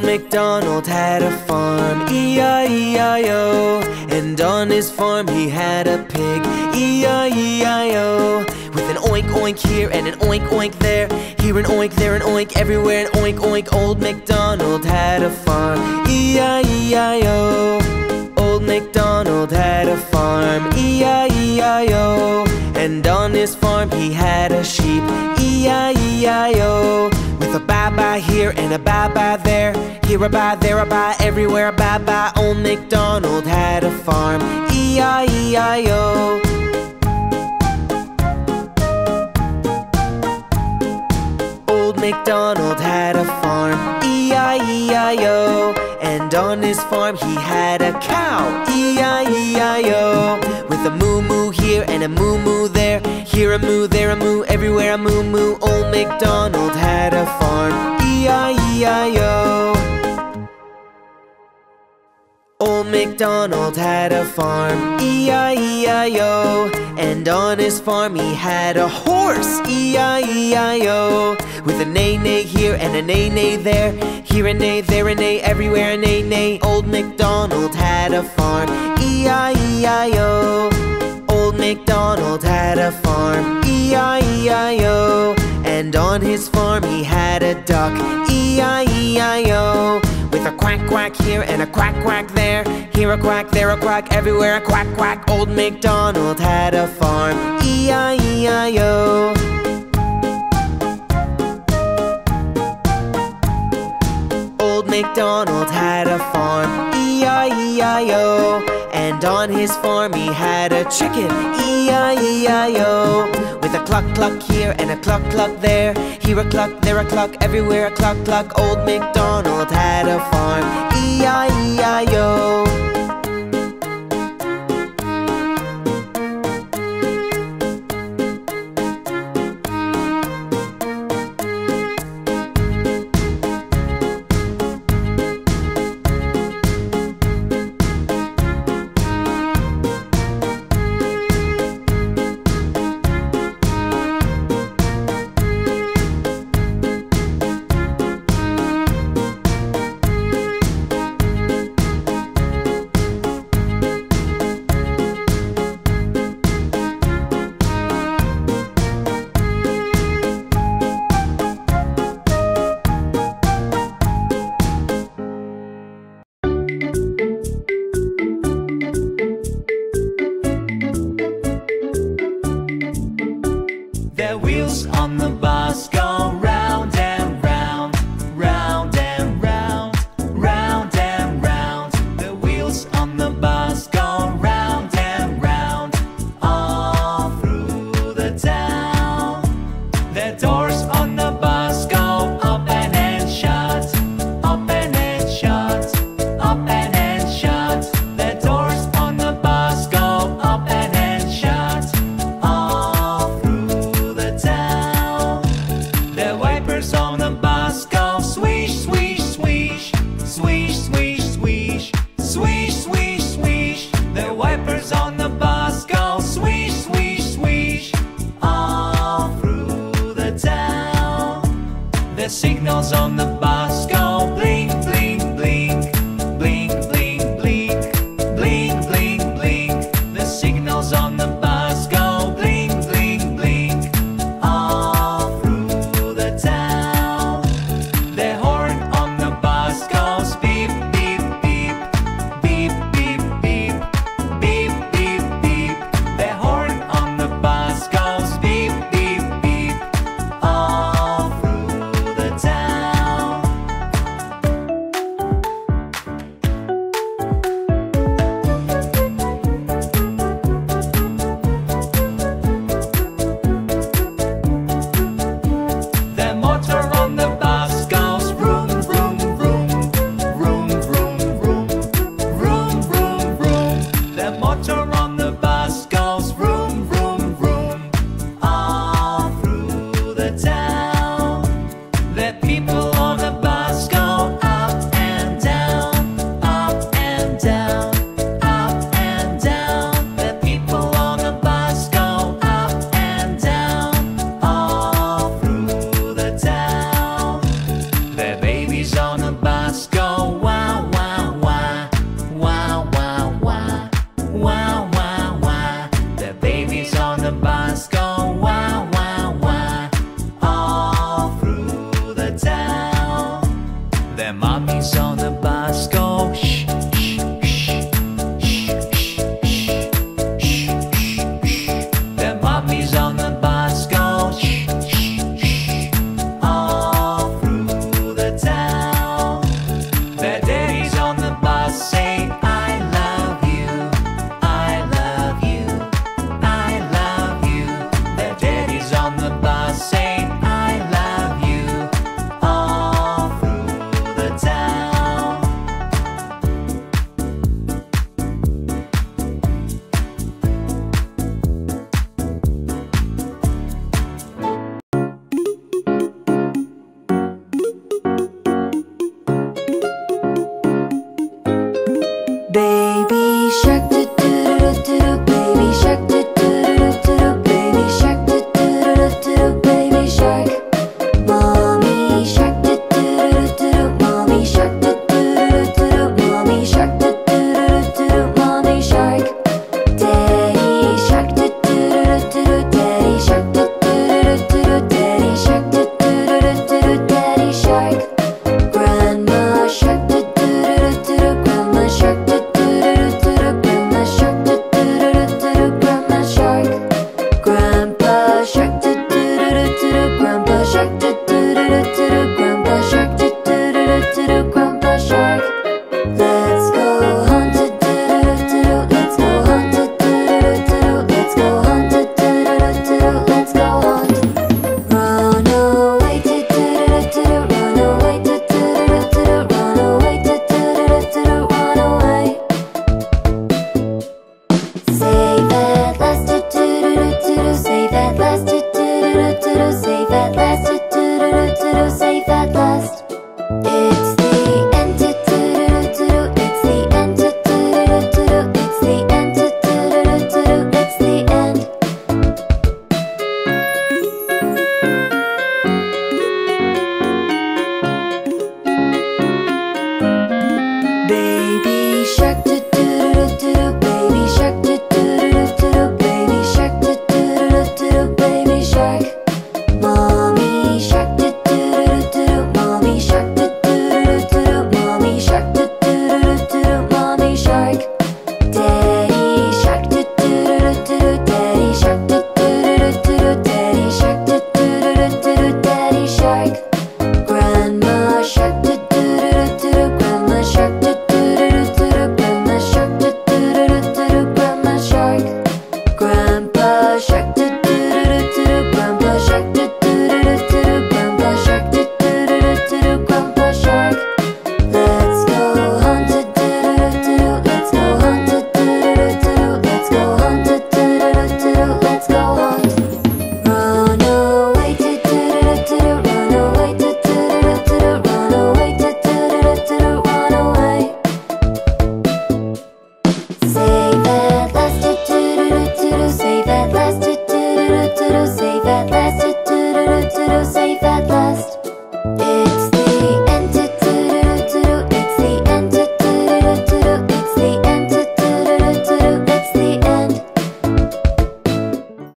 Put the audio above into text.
Old MacDonald had a farm, E-I-E-I-O And on his farm he had a pig, E-I-E-I-O With an oink oink here and an oink oink there Here an oink, there an oink, everywhere an oink oink Old MacDonald had a farm, E-I-E-I-O Old MacDonald had a farm, E-I-E-I-O And on his farm he had a sheep, E-I-E-I-O With a here and a bye-bye there. Here a bye, there a bye, everywhere a bye-bye Old MacDonald had a farm, E-I-E-I-O Old MacDonald had a farm, E-I-E-I-O And on his farm he had a cow, E-I-E-I-O With a moo-moo here and a moo-moo there Here a moo, there a moo, everywhere a moo-moo Old MacDonald had a farm, E-I-E-I-O Old MacDonald had a farm, E-I-E-I-O And on his farm he had a horse, E-I-E-I-O With a neigh-neigh here and a neigh-neigh there. Here a neigh, there a neigh, everywhere a neigh-neigh Old MacDonald had a farm, E-I-E-I-O MacDonald had a farm, E-I-E-I-O And on his farm he had a duck, E-I-E-I-O With a quack quack here and a quack quack there. Here a quack, there a quack, everywhere a quack quack. Old MacDonald had a farm, E-I-E-I-O Old MacDonald had a farm, E-I-E-I-O And on his farm he had a chicken, E-I-E-I-O With a cluck cluck here and a cluck cluck there. Here a cluck, there a cluck, everywhere a cluck cluck. Old MacDonald had a farm, E-I-E-I-O on the the time. their mommy's on.